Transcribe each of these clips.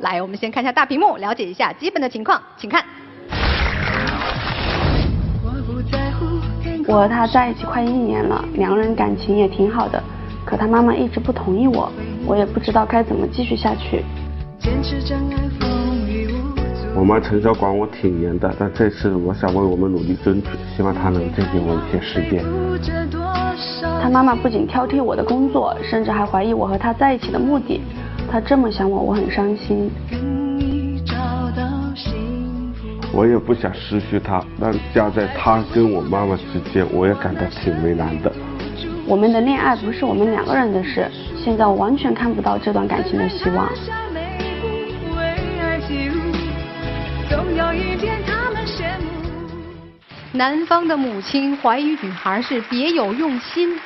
来，我们先看一下大屏幕，了解一下基本的情况，请看。我和他在一起快一年了，两个人感情也挺好的，可他妈妈一直不同意我，我也不知道该怎么继续下去。我妈从小管我挺严的，但这次我想为我们努力争取，希望她能再给我一些时间。他妈妈不仅挑剔我的工作，甚至还怀疑我和他在一起的目的。他这么想我，我很伤心。我也不想失去他，但夹在他跟我妈妈之间，我也感到挺为难的。我们的恋爱不是我们两个人的事，现在我完全看不到这段感情的希望。男方的母亲怀疑女孩是别有用心。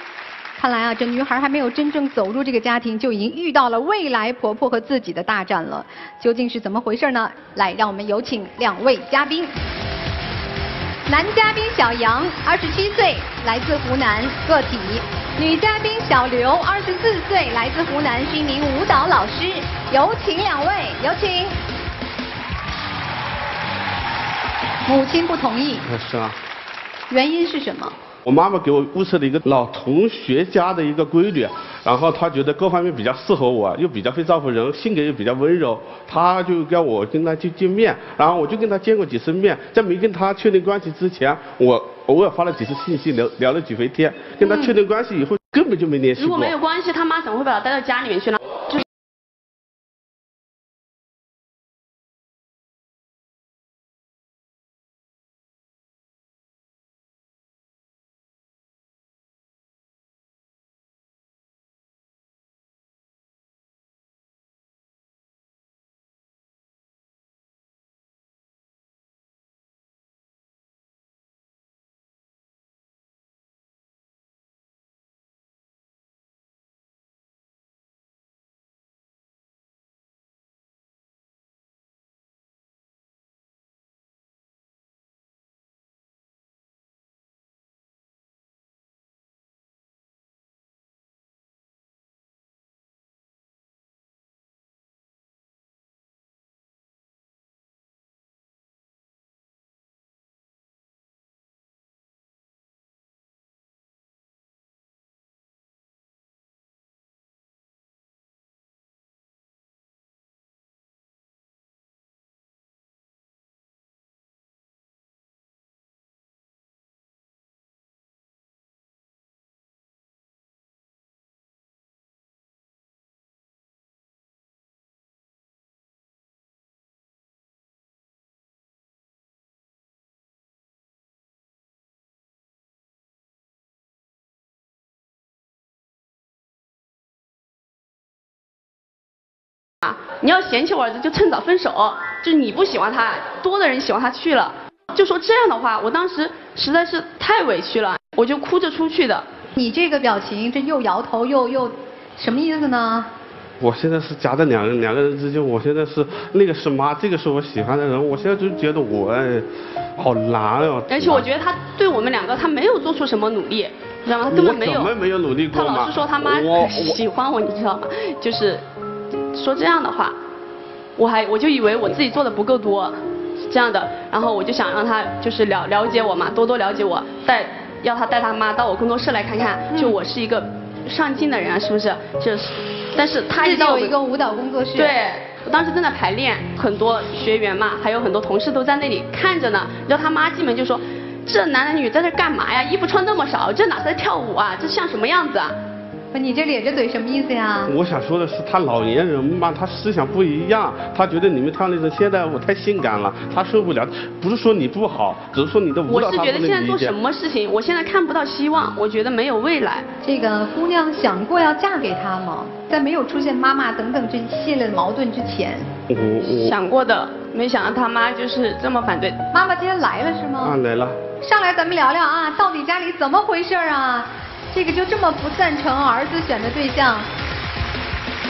看来啊，这女孩还没有真正走入这个家庭，就已经遇到了未来婆婆和自己的大战了。究竟是怎么回事呢？来，让我们有请两位嘉宾。男嘉宾小杨，二十七岁，来自湖南，个体；女嘉宾小刘，二十四岁，来自湖南，是一名舞蹈老师。有请两位，有请。母亲不同意。是啊。原因是什么？我妈妈给我物色了一个老同学家的一个闺女，然后她觉得各方面比较适合我，又比较会照顾人，性格又比较温柔，她就叫我跟她去见面，然后我就跟她见过几次面，在没跟她确定关系之前，我偶尔发了几次信息，聊聊了几回天，跟她确定关系以后，根本就没联系过。如果没有关系，他妈怎么会把她带到家里面去呢？你要嫌弃我儿子，就趁早分手。就是你不喜欢他，多的人喜欢他去了。就说这样的话，我当时实在是太委屈了，我就哭着出去的。你这个表情，这又摇头又又，什么意思呢？我现在是夹在两人两个人之间，我现在是那个是妈，这个是我喜欢的人，我现在就觉得我好难哦。而且我觉得他对我们两个，他没有做出什么努力，你知道吗？他根本没有。怎么没有努力过他老是说他妈喜欢我，你知道吗？就是。说这样的话，我还我就以为我自己做的不够多，这样的，然后我就想让他就是了了解我嘛，多多了解我，带要他带他妈到我工作室来看看，就我是一个上进的人，是不是？就是，但是他一到有一个舞蹈工作室，对，我当时正在排练，很多学员嘛，还有很多同事都在那里看着呢，你知道他妈进门就说，这男的女在这干嘛呀？衣服穿那么少，这哪是在跳舞啊？这像什么样子啊？你这咧着嘴什么意思呀？我想说的是，他老年人嘛，他思想不一样，他觉得你们跳那种现代舞太性感了，他受不了。不是说你不好，只是说你的舞蹈我是觉得现在做什么事情，我现在看不到希望，我觉得没有未来。这个姑娘想过要嫁给他吗？在没有出现妈妈等等这一系列的矛盾之前，我想过的，没想到他妈就是这么反对。妈妈今天来了是吗？啊，来了。上来咱们聊聊啊，到底家里怎么回事啊？这个就这么不赞成儿子选的对象？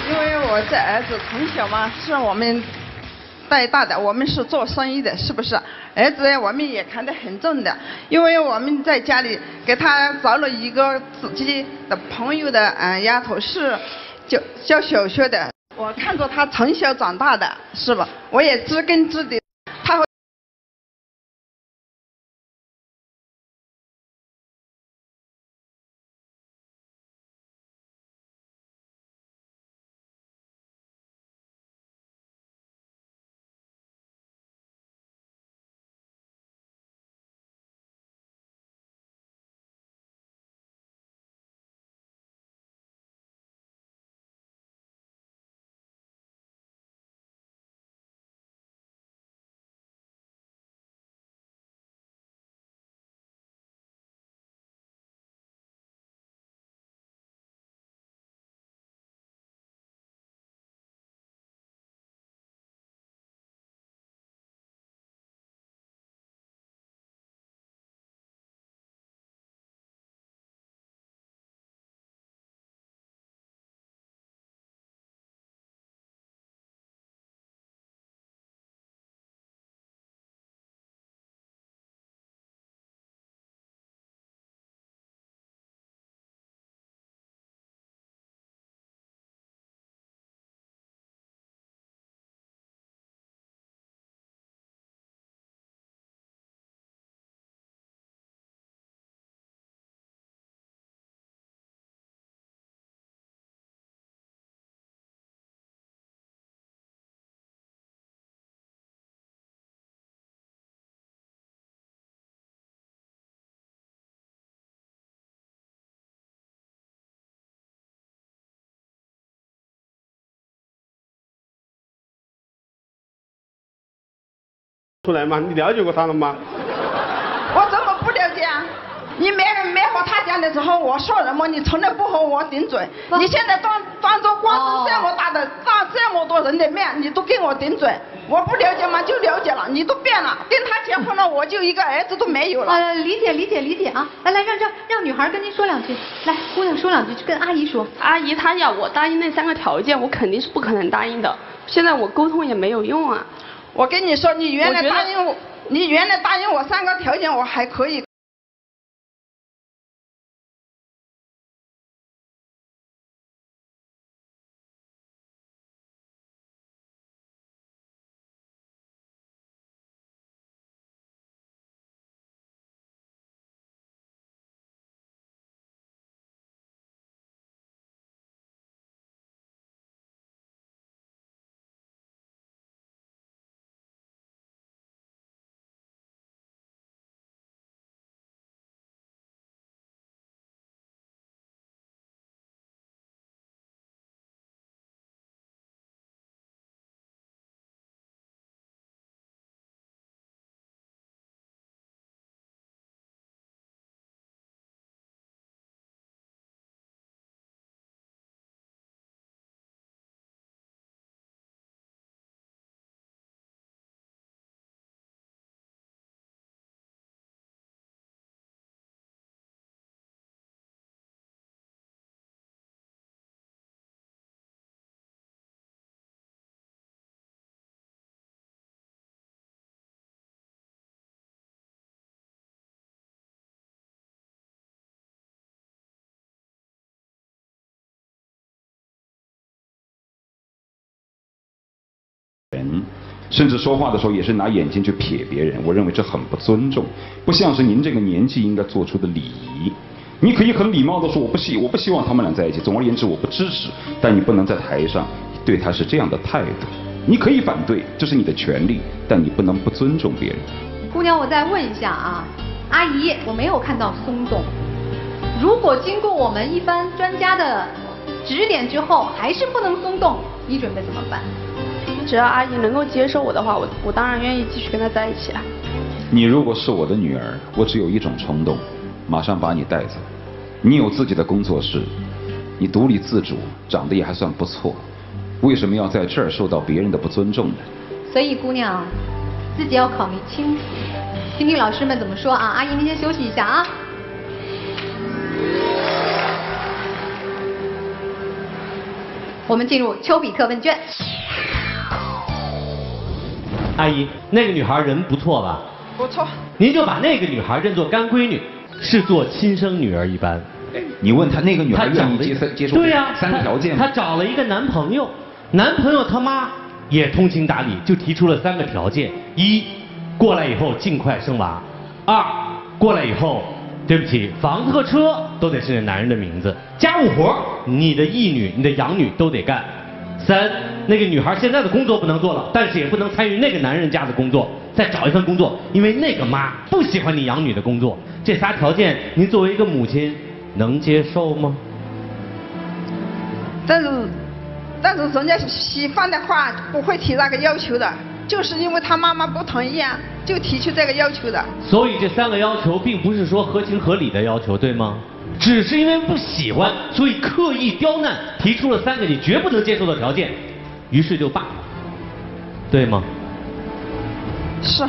因为我这儿子从小嘛是我们带大的，我们是做生意的，是不是？儿子我们也看得很重的，因为我们在家里给他找了一个自己的朋友的嗯丫头是教教小学的。我看着他从小长大的，是吧？我也知根知底。出来吗？你了解过他了吗？我怎么不了解啊？你没人没和他讲的时候，我说什么你从来不和我顶嘴。你现在当当着观众这么大的、当这么多人的面，你都跟我顶嘴，我不了解吗？就了解了，你都变了，跟他结婚了，我就一个儿子都没有了。呃，理解理解理解啊！来来，让让让女孩跟您说两句，来，姑娘说两句，跟阿姨说。阿姨，她要我答应那三个条件，我肯定是不可能答应的。现在我沟通也没有用啊。我跟你说，你原来答应我，你原来答应我三个条件，我还可以。人，甚至说话的时候也是拿眼睛去瞥别人，我认为这很不尊重，不像是您这个年纪应该做出的礼仪。你可以很礼貌的说我不希我不希望他们俩在一起，总而言之我不支持，但你不能在台上对他是这样的态度。你可以反对，这是你的权利，但你不能不尊重别人。姑娘，我再问一下啊，阿姨，我没有看到松动。如果经过我们一番专家的指点之后，还是不能松动，你准备怎么办？只要阿姨能够接受我的话，我我当然愿意继续跟她在一起啊。你如果是我的女儿，我只有一种冲动，马上把你带走。你有自己的工作室，你独立自主，长得也还算不错，为什么要在这儿受到别人的不尊重呢？所以姑娘，自己要考虑清楚，听听老师们怎么说啊。阿姨，您先休息一下啊。我们进入丘比特问卷。阿姨，那个女孩人不错吧？不错。您就把那个女孩认作干闺女，视作亲生女儿一般。你问她那个女孩愿意接接受对呀、三个条件吗？她找了一个男朋友，男朋友他妈也通情达理，就提出了三个条件：一，过来以后尽快生娃；二，过来以后，对不起，房子和车都得是那男人的名字，家务活你的义女、你的养女都得干；三，那个女孩现在的工作不能做了，但是也不能参与那个男人家的工作，再找一份工作，因为那个妈不喜欢你养女的工作。这仨条件，您作为一个母亲能接受吗？但是，但是人家媳妇的话不会提那个要求的，就是因为他妈妈不同意啊，就提出这个要求的。所以这三个要求并不是说合情合理的要求，对吗？只是因为不喜欢，所以刻意刁难，提出了三个你绝不能接受的条件，于是就罢了，对吗？是，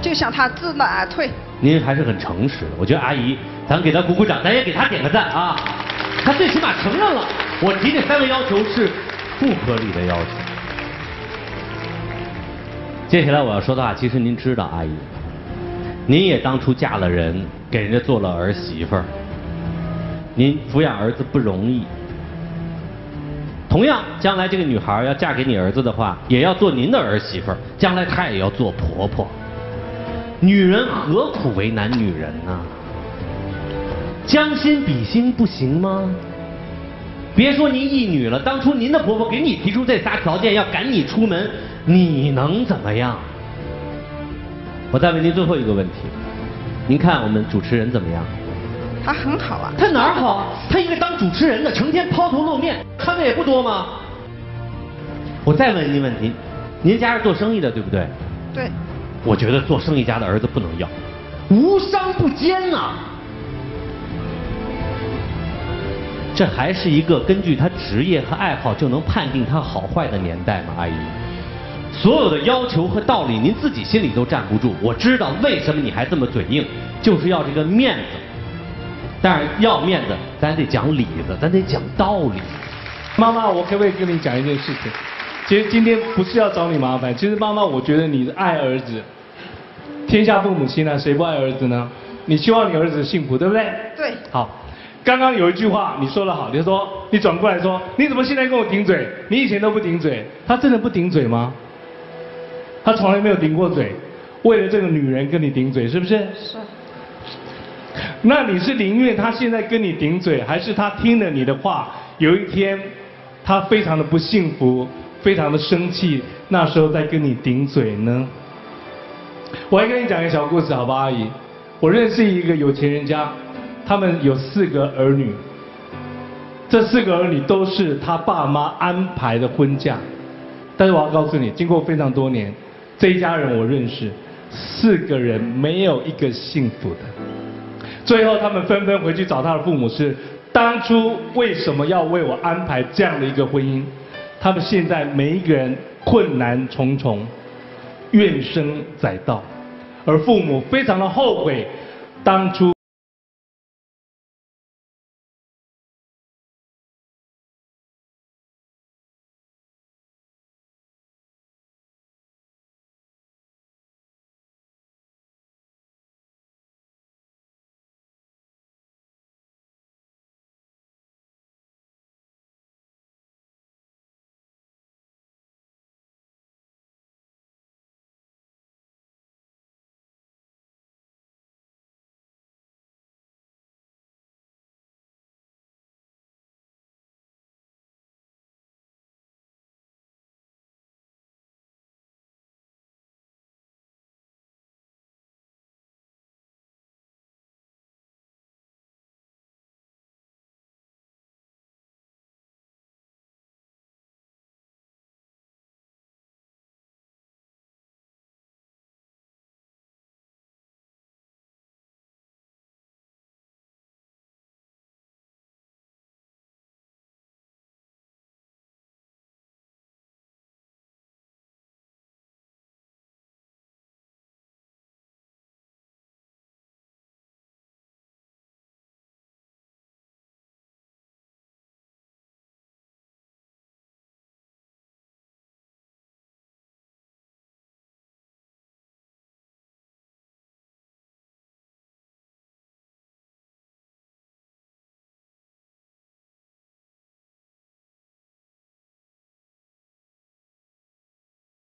就想他知难而退。您还是很诚实的，我觉得阿姨，咱给她鼓鼓掌，咱也给她点个赞啊！她最起码承认了，我提这三个要求是不合理的要求。接下来我要说的话，其实您知道，阿姨，您也当初嫁了人，给人家做了儿媳妇儿，您抚养儿子不容易。同样，将来这个女孩要嫁给你儿子的话，也要做您的儿媳妇儿，将来她也要做婆婆。女人何苦为难女人呢？将心比心不行吗？别说您一女了，当初您的婆婆给你提出这仨条件，要赶你出门，你能怎么样？我再问您最后一个问题，您看我们主持人怎么样？他很好啊。他哪儿好啊？他一个当主持人的，成天抛头露面，穿的也不多吗？我再问您问题，您家是做生意的对不对？对。我觉得做生意家的儿子不能要，无商不奸呐。这还是一个根据他职业和爱好就能判定他好坏的年代吗，阿姨？所有的要求和道理，您自己心里都站不住。我知道为什么你还这么嘴硬，就是要这个面子。但是要面子，咱得讲理子，咱得讲道理。妈妈，我可不可以跟你讲一件事情？其实今天不是要找你麻烦，其实妈妈，我觉得你爱儿子，天下父母心啊，谁不爱儿子呢？你希望你儿子幸福，对不对？对。好，刚刚有一句话你说的好，你说你转过来说，你怎么现在跟我顶嘴？你以前都不顶嘴，他真的不顶嘴吗？他从来没有顶过嘴，为了这个女人跟你顶嘴，是不是？是。那你是宁愿他现在跟你顶嘴，还是他听了你的话，有一天他非常的不幸福？非常的生气，那时候再跟你顶嘴呢。我来跟你讲一个小故事，好吧，阿姨。我认识一个有钱人家，他们有四个儿女，这四个儿女都是他爸妈安排的婚嫁。但是我要告诉你，经过非常多年，这一家人我认识，四个人没有一个幸福的。最后他们纷纷回去找他的父母，是当初为什么要为我安排这样的一个婚姻？他们现在每一个人困难重重，怨声载道，而父母非常的后悔当初。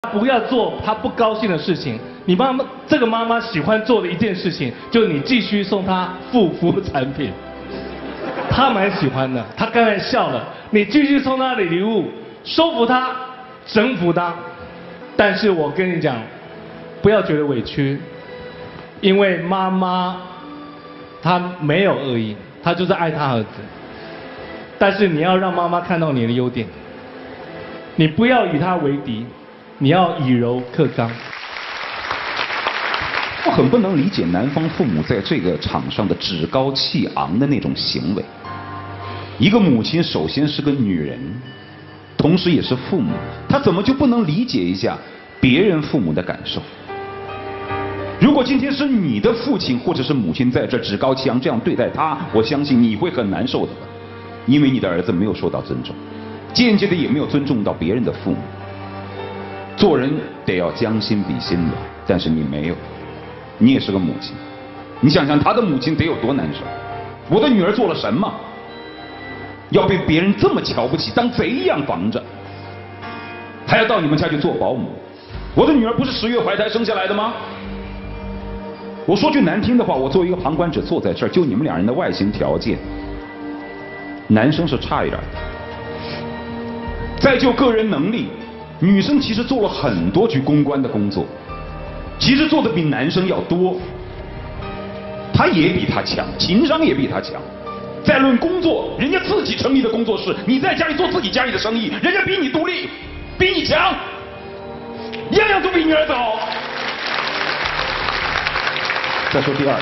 不要做他不高兴的事情。你妈妈这个妈妈喜欢做的一件事情，就是你继续送她护肤产品，她蛮喜欢的。她刚才笑了，你继续送她的礼物，收服她，征服她。但是我跟你讲，不要觉得委屈，因为妈妈她没有恶意，她就是爱她儿子。但是你要让妈妈看到你的优点，你不要与她为敌，你要以柔克刚。我很不能理解男方父母在这个场上的趾高气昂的那种行为。一个母亲首先是个女人，同时也是父母，她怎么就不能理解一下别人父母的感受？如果今天是你的父亲或者是母亲在这趾高气扬这样对待他，我相信你会很难受的，因为你的儿子没有受到尊重，间接的也没有尊重到别人的父母。做人得要将心比心的，但是你没有。你也是个母亲，你想想他的母亲得有多难受？我的女儿做了什么？要被别人这么瞧不起，当贼一样防着，还要到你们家去做保姆？我的女儿不是十月怀胎生下来的吗？我说句难听的话，我作为一个旁观者坐在这儿，就你们两人的外形条件，男生是差一点的。再就个人能力，女生其实做了很多局公关的工作。其实做的比男生要多，他也比他强，情商也比他强。再论工作，人家自己成立的工作室，你在家里做自己家里的生意，人家比你独立，比你强，样样都比你儿子好。再说第二，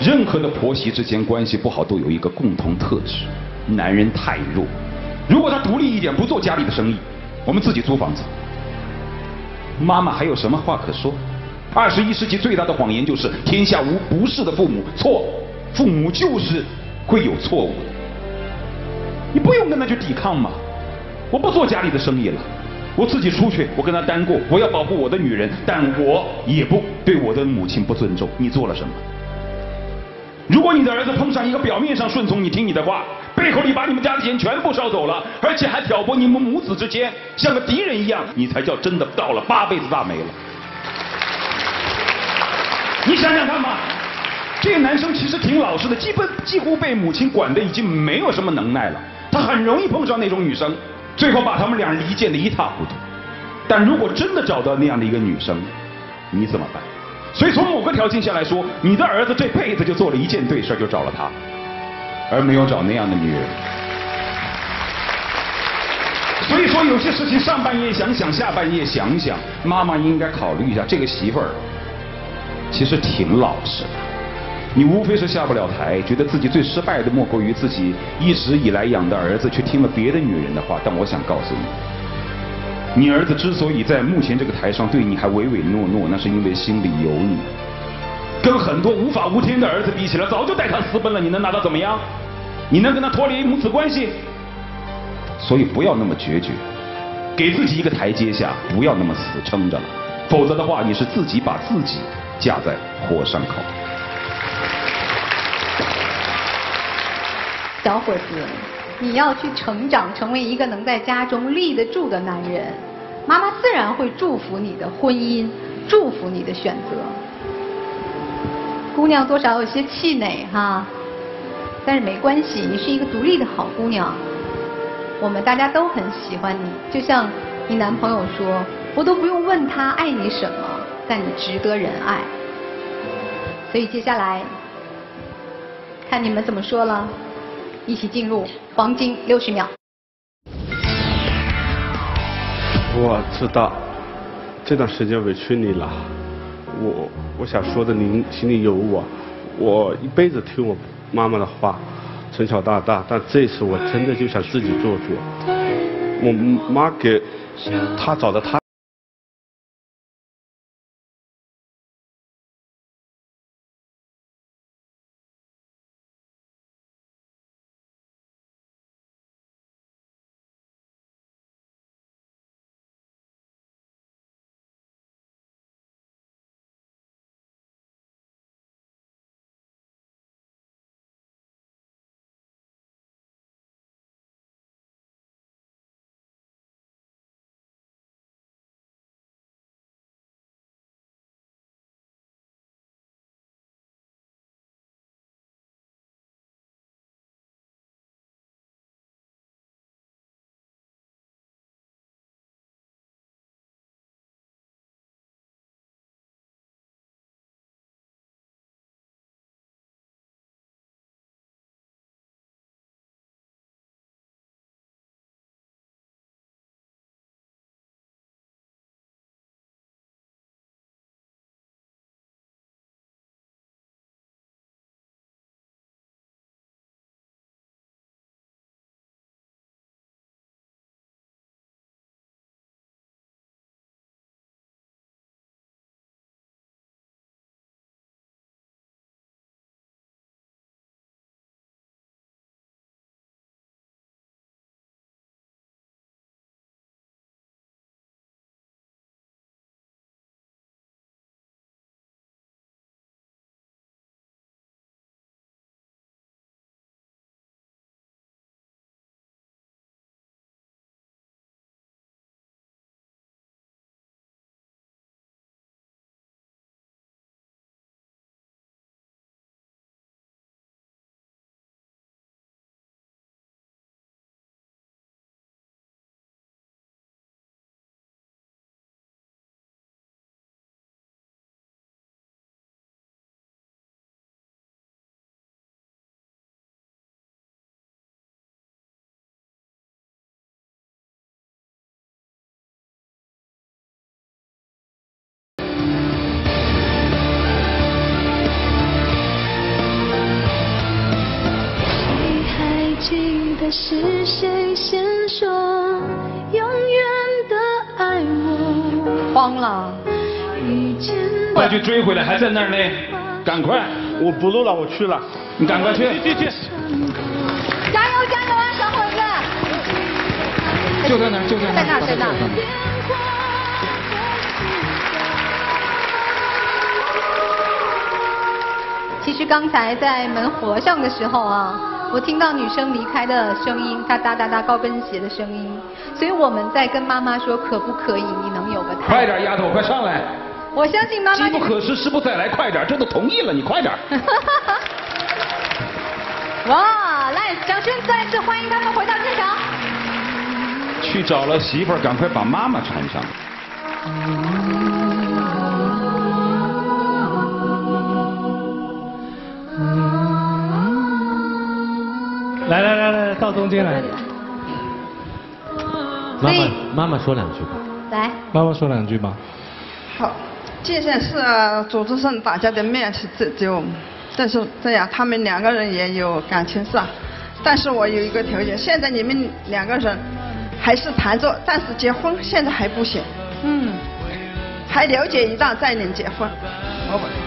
任何的婆媳之间关系不好，都有一个共同特质：男人太弱。如果他独立一点，不做家里的生意，我们自己租房子。妈妈还有什么话可说？二十一世纪最大的谎言就是天下无不是的父母，错，父母就是会有错误的。你不用跟他去抵抗嘛。我不做家里的生意了，我自己出去，我跟他单过，我要保护我的女人，但我也不对我的母亲不尊重。你做了什么？如果你的儿子碰上一个表面上顺从你、听你的话。背后里把你们家的钱全部烧走了，而且还挑拨你们母子之间，像个敌人一样，你才叫真的倒了八辈子大霉了。你想想看吧，这个男生其实挺老实的，基本几乎被母亲管的已经没有什么能耐了。他很容易碰上那种女生，最后把他们俩离间的一塌糊涂。但如果真的找到那样的一个女生，你怎么办？所以从某个条件下来说，你的儿子这辈子就做了一件对事，就找了她。而没有找那样的女人，所以说有些事情上半夜想想，下半夜想想，妈妈应该考虑一下，这个媳妇儿其实挺老实的。你无非是下不了台，觉得自己最失败的莫过于自己一直以来养的儿子却听了别的女人的话。但我想告诉你，你儿子之所以在目前这个台上对你还唯唯诺诺，那是因为心里有你。跟很多无法无天的儿子比起来，早就带他私奔了。你能拿他怎么样？你能跟他脱离母子关系？所以不要那么决绝，给自己一个台阶下，不要那么死撑着了。否则的话，你是自己把自己架在火上烤。小伙子，你要去成长，成为一个能在家中立得住的男人，妈妈自然会祝福你的婚姻，祝福你的选择。姑娘多少有些气馁哈，但是没关系，你是一个独立的好姑娘，我们大家都很喜欢你。就像你男朋友说，我都不用问他爱你什么，但你值得人爱。所以接下来看你们怎么说了，一起进入黄金六十秒。我知道这段时间委屈你了。我我想说的，您心里有我，我一辈子听我妈妈的话，从小到大，但这次我真的就想自己做主。我妈给她找的他。我？慌了。快去追回来，还在那儿呢，赶快，我不录了，我去了。你赶快去。去去。加油加油啊，小伙子！就在那儿，就在那儿，在那儿，在那儿。其实刚才在门活上的时候啊，我听到女生离开的声音，她哒哒哒高跟鞋的声音，所以我们在跟妈妈说，可不可以你能有个台？快点，丫头，快上来！我相信妈妈。机不可失，失不再来，快点，这都同意了，你快点。哇，来，掌声再次欢迎他们回到现场。去找了媳妇儿，赶快把妈妈缠上。来来来来，到中间来。妈妈，妈妈说两句吧。来。妈妈说两句吧。好，界限是组织上大家的面是这就，但是这样他们两个人也有感情是吧？但是我有一个条件，现在你们两个人还是谈着，但是结婚现在还不行。嗯。还了解一档再领结婚。我不。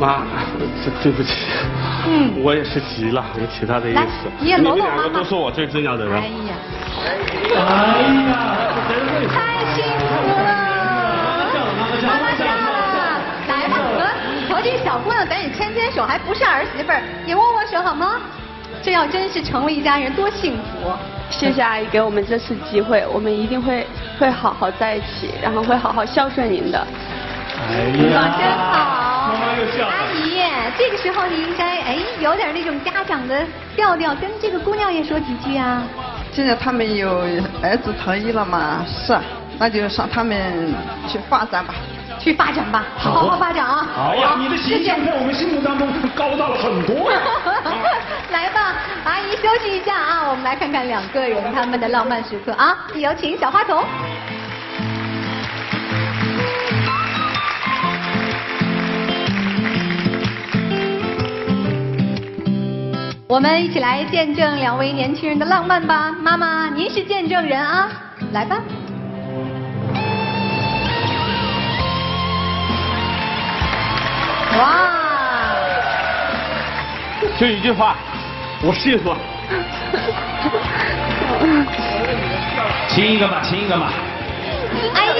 妈，对对不起。嗯。我也是急了，没其他的意思。你也搂搂妈妈。两个都是我最重要的人。哎呀。哎呀，太幸福了。妈妈笑了。来吧，和和这个小姑娘赶紧牵牵手，还不是儿媳妇儿，也握握手好吗？这要真是成为一家人，多幸福！谢谢阿姨给我们这次机会，我们一定会会好好在一起，然后会好好孝顺您的。哎呀，真好！你应该哎有点那种家长的调调，跟这个姑娘也说几句啊。现在他们有儿子同意了嘛？是，那就让他们去发展吧。去发展吧，好好发展啊！好呀，你的形象在我们心目当中高大了很多呀。来吧，阿姨休息一下啊，我们来看看两个人他们的浪漫时刻啊！有请小花童。我们一起来见证两位年轻人的浪漫吧！妈妈，您是见证人啊，来吧。哇！就一句话，我幸福。亲一个吧，亲一个吧。哎呦！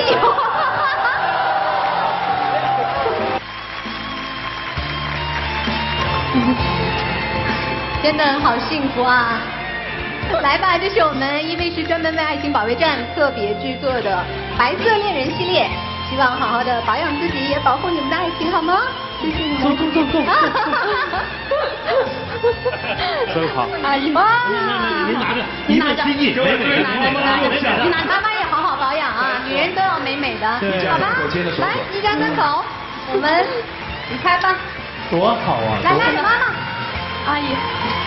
真的好幸福啊！来吧，这是我们因为是专门为爱情保卫战特别制作的白色恋人系列，希望好好的保养自己，也保护你们的爱情，好吗？谢谢你们。走走走走。真好。阿姨。哇！您拿着，您拿着，您您拿着，您拿妈妈也好好保养啊，女人都要美美的，好吧？来，一家三口，我们你开吧。多好啊！来来，妈妈，阿姨。